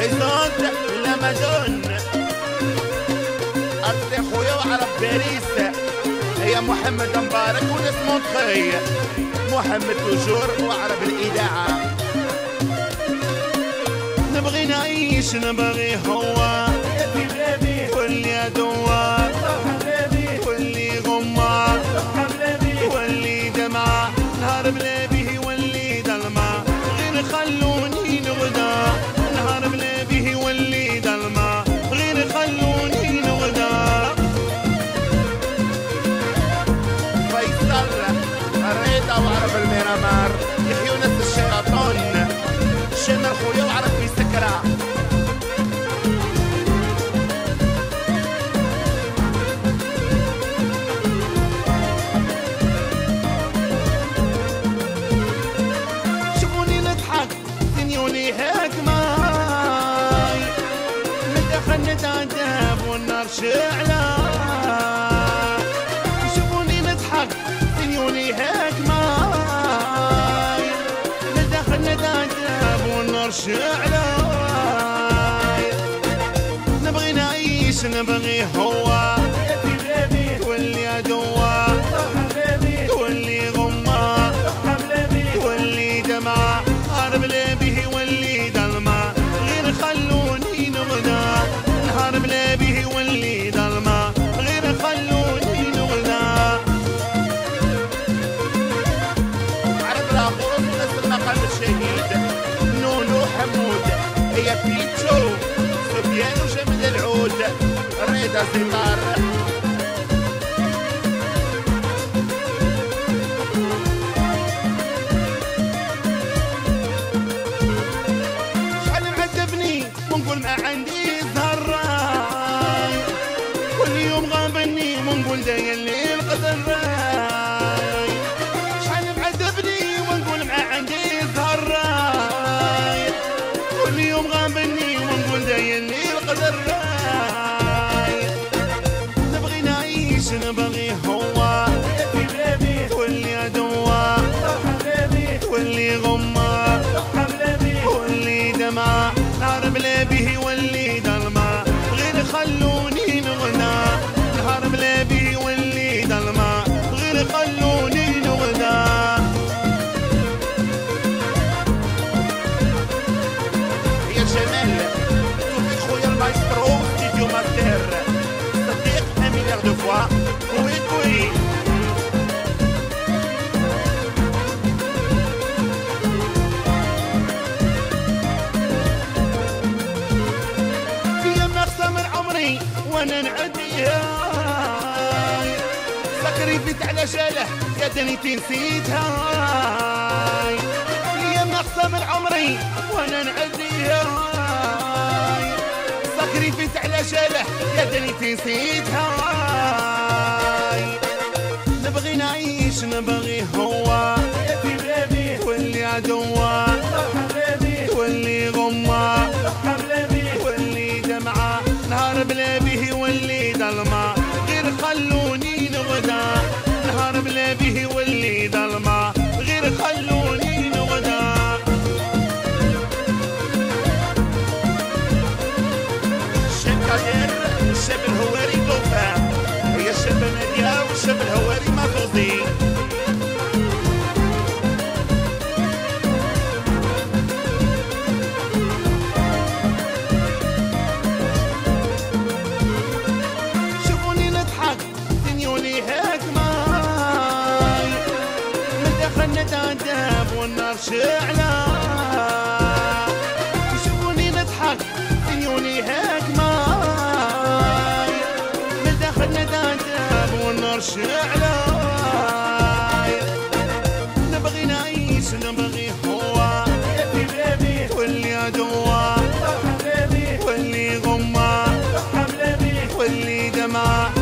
فيصل لمدن أرضي خويا وعرب باريس. هي محمد مبارك ونسمو تخي. محمد توجور وعرب الإذاعة نبغي نعيش نبغي هو واللي دوار ندخل نتعذب والنار شعلة شوفوني نضحك دنيوني هيك ماي ندخل نتعذب والنار شعلة نبغي نعيش نبغي هو تولي عدوة بيتشو سفيان وجمل العود رضا زمار شحال معذبني ونقول ما عندي دمع نهار بلا فيت على شاله يا دنيتي نسيتها في مقسم عمري وأنا نعديها. سكري فيت على شاله يا دنيتي نسيتها نبغي نعيش نبغي هو تولي عدوة تولي قادر الشاب الهواري توفى هي الشاب نادية والشاب الهواري مفوزي شوفوني نضحك والنار شعلة ورش علاي نبغي نعيش نبغي هوا واللي عدوا واللي غمة واللي دمعه